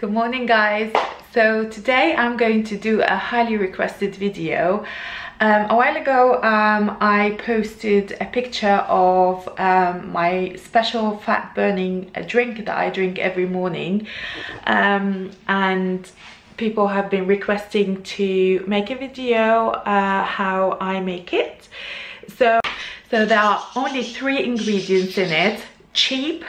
Good morning guys. So today I'm going to do a highly requested video. Um, a while ago um, I posted a picture of um, my special fat burning drink that I drink every morning um, and people have been requesting to make a video uh, how I make it. So, so there are only three ingredients in it, cheap,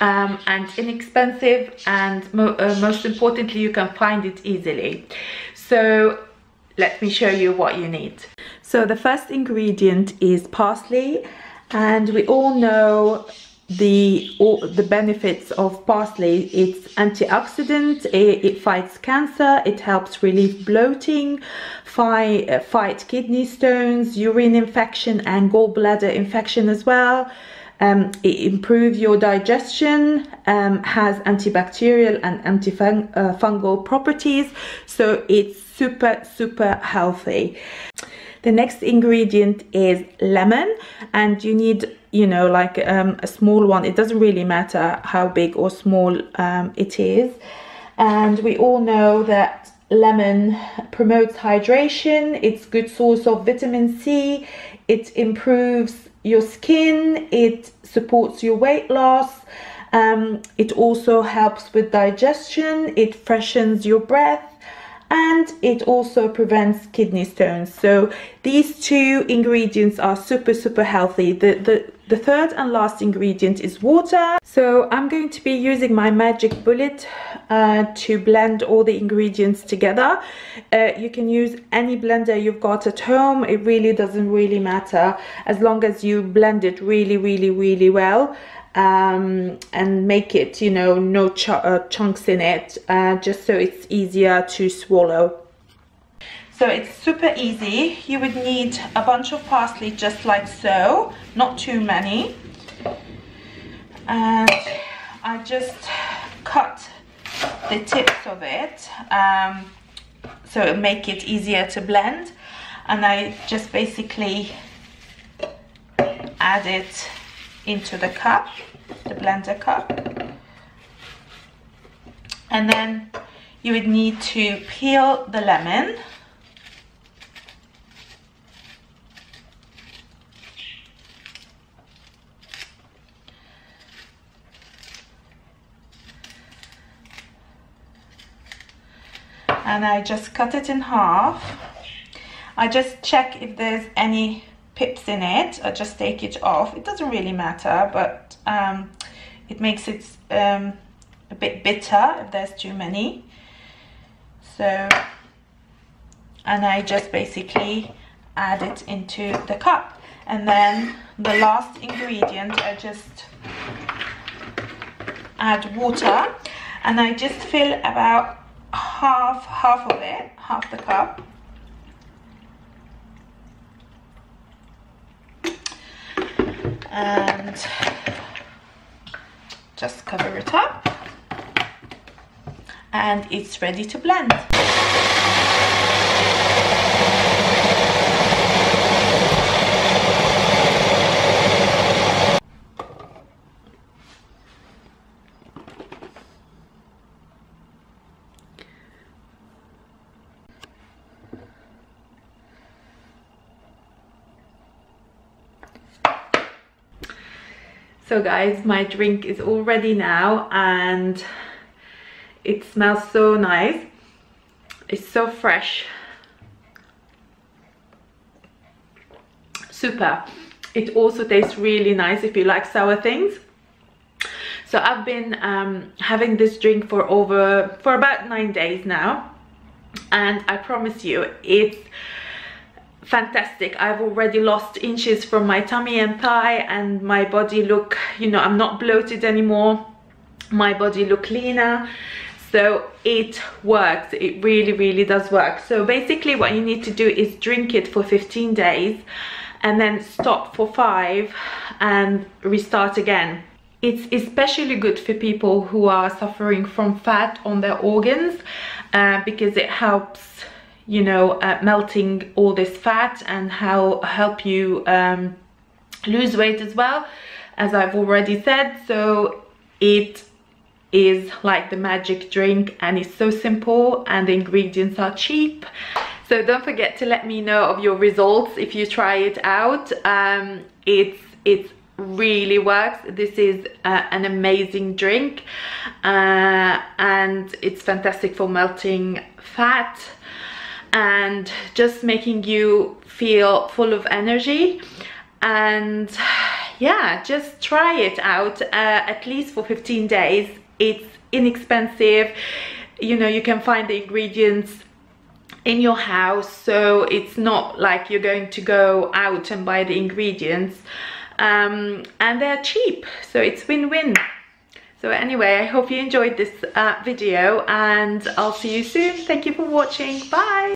um, and inexpensive and mo uh, most importantly you can find it easily. So let me show you what you need. So the first ingredient is parsley and we all know the all the benefits of parsley. It's antioxidant it, it fights cancer it helps relieve bloating fight, fight kidney stones urine infection and gallbladder infection as well um, it improves your digestion, um, has antibacterial and antifungal uh, properties, so it's super, super healthy. The next ingredient is lemon, and you need, you know, like um, a small one. It doesn't really matter how big or small um, it is. And we all know that lemon promotes hydration, it's good source of vitamin C, it improves your skin, it supports your weight loss, um, it also helps with digestion, it freshens your breath, and it also prevents kidney stones. So these two ingredients are super, super healthy. The, the, the third and last ingredient is water. So I'm going to be using my magic bullet uh, to blend all the ingredients together. Uh, you can use any blender you've got at home. It really doesn't really matter as long as you blend it really, really, really well. Um, and make it, you know, no ch uh, chunks in it, uh, just so it's easier to swallow. So it's super easy. You would need a bunch of parsley just like so, not too many. And I just cut the tips of it um, so it make it easier to blend. And I just basically add it into the cup, the blender cup. And then you would need to peel the lemon and I just cut it in half. I just check if there's any pips in it. I just take it off. It doesn't really matter, but um, it makes it um, a bit bitter if there's too many. So, and I just basically add it into the cup. And then the last ingredient, I just add water and I just fill about half half of it half the cup. And just cover it up. And it's ready to blend So guys, my drink is all ready now and it smells so nice. It's so fresh. Super. It also tastes really nice if you like sour things. So I've been um, having this drink for over, for about nine days now. And I promise you, it's fantastic. I've already lost inches from my tummy and thigh and my body look you know i'm not bloated anymore. My body look cleaner. So it works it really really does work. So basically what you need to do is drink it for 15 days and then stop for five and restart again. It's especially good for people who are suffering from fat on their organs uh, because it helps you know, uh, melting all this fat and how help you um, lose weight as well, as I've already said. So it is like the magic drink and it's so simple and the ingredients are cheap. So don't forget to let me know of your results if you try it out. Um, it's it's really works. This is uh, an amazing drink uh, and it's fantastic for melting fat and just making you feel full of energy. And yeah just try it out uh, at least for 15 days. It's inexpensive. You know you can find the ingredients in your house so it's not like you're going to go out and buy the ingredients. Um, and they're cheap so it's win-win. So anyway i hope you enjoyed this uh, video and i'll see you soon. Thank you for watching. Bye